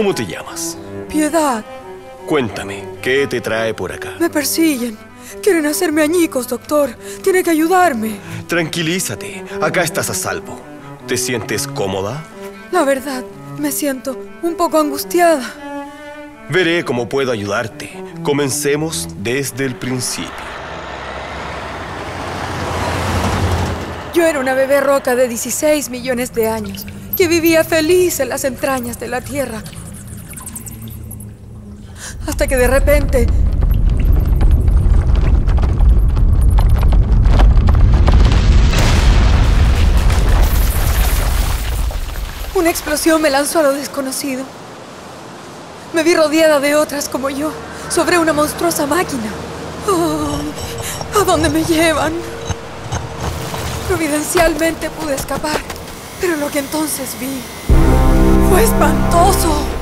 ¿Cómo te llamas? Piedad. Cuéntame, ¿qué te trae por acá? Me persiguen. Quieren hacerme añicos, doctor. Tiene que ayudarme. Tranquilízate, acá estás a salvo. ¿Te sientes cómoda? La verdad, me siento un poco angustiada. Veré cómo puedo ayudarte. Comencemos desde el principio. Yo era una bebé roca de 16 millones de años que vivía feliz en las entrañas de la Tierra. Que de repente Una explosión me lanzó a lo desconocido. Me vi rodeada de otras como yo, sobre una monstruosa máquina. Oh, ¿A dónde me llevan? Providencialmente pude escapar, pero lo que entonces vi fue espantoso.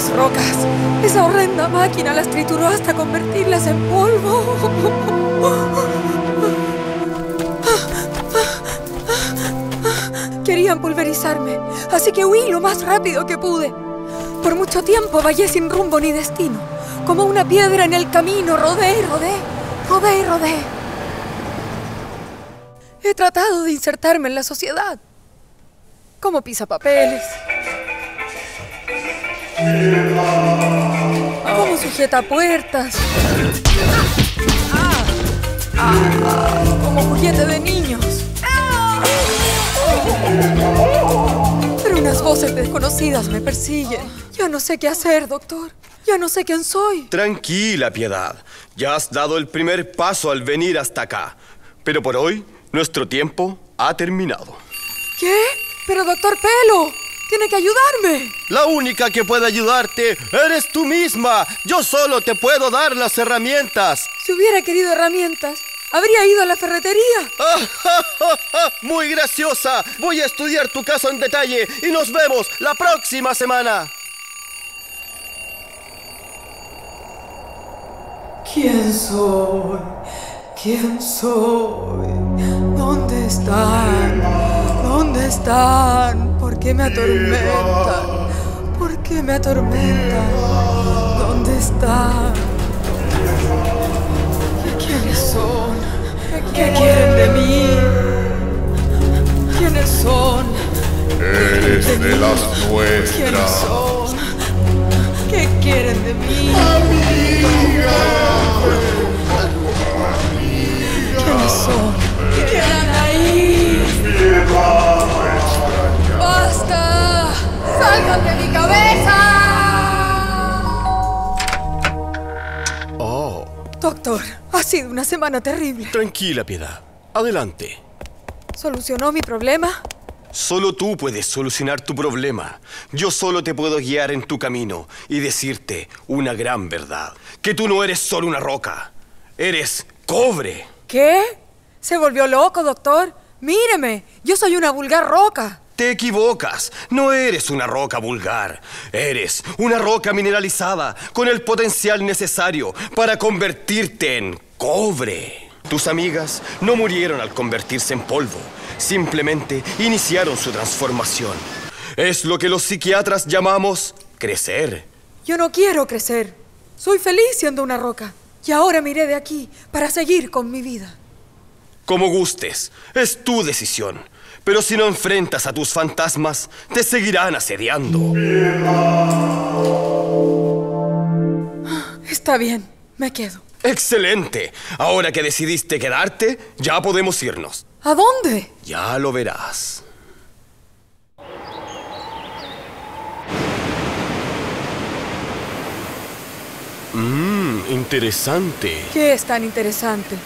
Las rocas, esa horrenda máquina las trituró hasta convertirlas en polvo. Querían pulverizarme, así que huí lo más rápido que pude. Por mucho tiempo vallé sin rumbo ni destino. Como una piedra en el camino, rodé rodé, rodé rodé. He tratado de insertarme en la sociedad. Como pisapapeles. Como sujeta puertas. Como juguete de niños. Pero unas voces desconocidas me persiguen. Ya no sé qué hacer, doctor. Ya no sé quién soy. Tranquila, Piedad. Ya has dado el primer paso al venir hasta acá. Pero por hoy, nuestro tiempo ha terminado. ¿Qué? Pero, doctor Pelo, tiene que ayudarme. La única que puede ayudarte eres tú misma. Yo solo te puedo dar las herramientas. Si hubiera querido herramientas, habría ido a la ferretería. Muy graciosa. Voy a estudiar tu caso en detalle y nos vemos la próxima semana. ¿Quién soy? ¿Quién soy? ¿Dónde están? ¿Dónde están? ¿Por qué me atormentan? ¿Por qué me atormentan? ¿Dónde están? ¿Quiénes son? ¿Qué quieren de mí? ¿Quiénes son? Eres de las ¿Quiénes nuestras. son? ¿Qué quieren de mí? ¿Quiénes semana terrible. tranquila, Piedad. Adelante. ¿Solucionó mi problema? Solo tú puedes solucionar tu problema. Yo solo te puedo guiar en tu camino y decirte una gran verdad. Que tú no eres solo una roca. Eres cobre. ¿Qué? ¿Se volvió loco, doctor? Míreme, yo soy una vulgar roca. Te equivocas. No eres una roca vulgar. Eres una roca mineralizada con el potencial necesario para convertirte en cobre. Tus amigas no murieron al convertirse en polvo. Simplemente iniciaron su transformación. Es lo que los psiquiatras llamamos crecer. Yo no quiero crecer. Soy feliz siendo una roca. Y ahora me iré de aquí para seguir con mi vida. Como gustes, es tu decisión. Pero si no enfrentas a tus fantasmas, te seguirán asediando. Está bien, me quedo. Excelente. Ahora que decidiste quedarte, ya podemos irnos. ¿A dónde? Ya lo verás. Mmm, interesante. ¿Qué es tan interesante?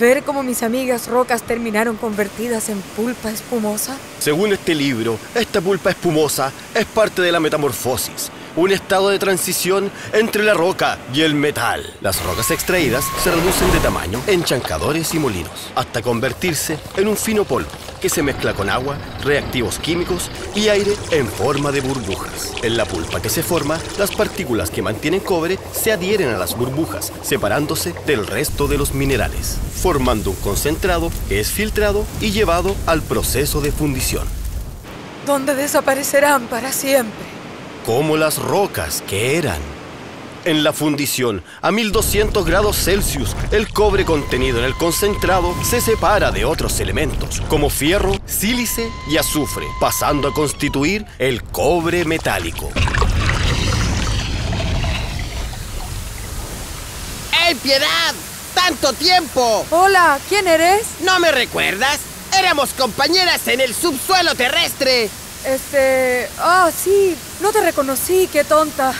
¿Ver cómo mis amigas rocas terminaron convertidas en pulpa espumosa? Según este libro, esta pulpa espumosa es parte de la metamorfosis, un estado de transición entre la roca y el metal. Las rocas extraídas se reducen de tamaño en chancadores y molinos, hasta convertirse en un fino polvo que se mezcla con agua, reactivos químicos y aire en forma de burbujas. En la pulpa que se forma, las partículas que mantienen cobre se adhieren a las burbujas, separándose del resto de los minerales, formando un concentrado que es filtrado y llevado al proceso de fundición. donde desaparecerán para siempre. Como las rocas que eran. En la fundición, a 1200 grados Celsius, el cobre contenido en el concentrado se separa de otros elementos, como fierro, sílice y azufre, pasando a constituir el cobre metálico. ¡Ey, piedad! ¡Tanto tiempo! Hola, ¿quién eres? ¿No me recuerdas? Éramos compañeras en el subsuelo terrestre. Este... Ah, sí, no te reconocí, qué tonta.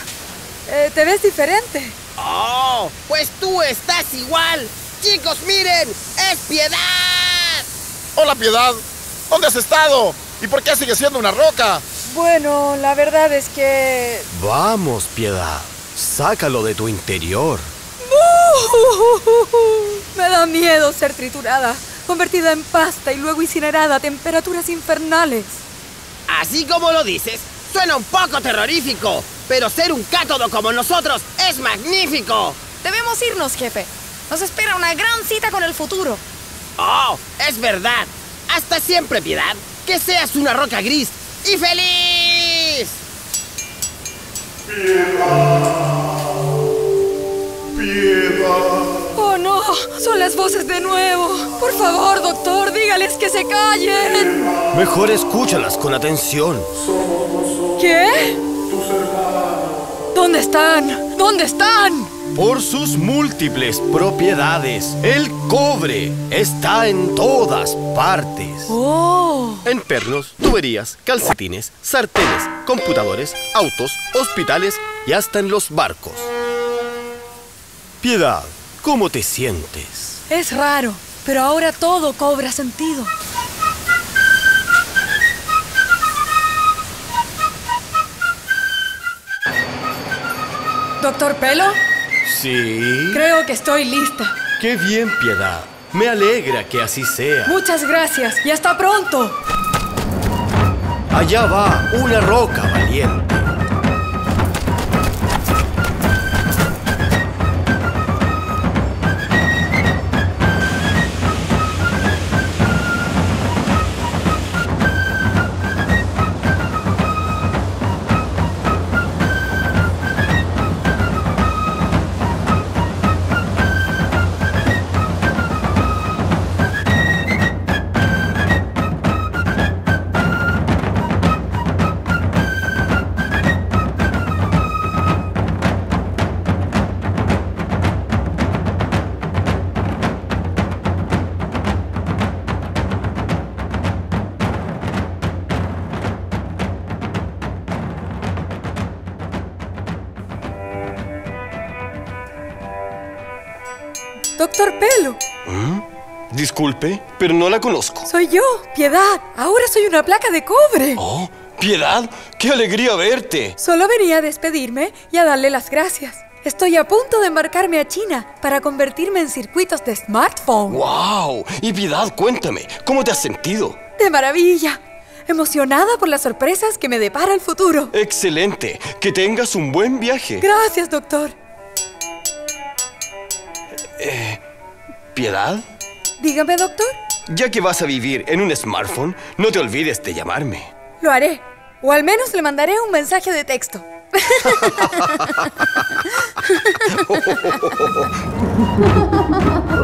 Eh, te ves diferente. ¡Oh! Pues tú estás igual. Chicos, miren, es piedad. Hola, Piedad. ¿Dónde has estado? ¿Y por qué sigues siendo una roca? Bueno, la verdad es que... Vamos, piedad, sácalo de tu interior. Me da miedo ser triturada, convertida en pasta y luego incinerada a temperaturas infernales. Así como lo dices, suena un poco terrorífico. Pero ser un cátodo como nosotros es magnífico. Debemos irnos, jefe. Nos espera una gran cita con el futuro. ¡Oh! Es verdad. Hasta siempre, Piedad. Que seas una roca gris y feliz. Oh no, son las voces de nuevo. Por favor, doctor, dígales que se callen. Mejor escúchalas con atención. ¿Qué? ¿Dónde están? ¿Dónde están? Por sus múltiples propiedades, el cobre está en todas partes. Oh. En pernos, tuberías, calcetines, sartenes, computadores, autos, hospitales y hasta en los barcos. Piedad, ¿cómo te sientes? Es raro, pero ahora todo cobra sentido. ¿Doctor Pelo? Sí. Creo que estoy lista. Qué bien, Piedad. Me alegra que así sea. Muchas gracias y hasta pronto. Allá va una roca valiente. Doctor Pelo, Disculpe, pero no la conozco. soy yo, Piedad. Ahora soy una placa de cobre. Oh, Piedad, qué alegría verte. Solo venía a despedirme y a darle las gracias. Estoy a punto de embarcarme a China para convertirme en circuitos de smartphone. ¡Wow! Y Piedad, cuéntame, ¿cómo te has sentido? ¡De maravilla! Emocionada por las sorpresas que me depara el futuro. Excelente, que tengas un buen viaje. Gracias, doctor. Piedad, Dígame, doctor. ya que vas a vivir en un smartphone, no te olvides de llamarme. Lo haré. O al menos le mandaré un mensaje de texto.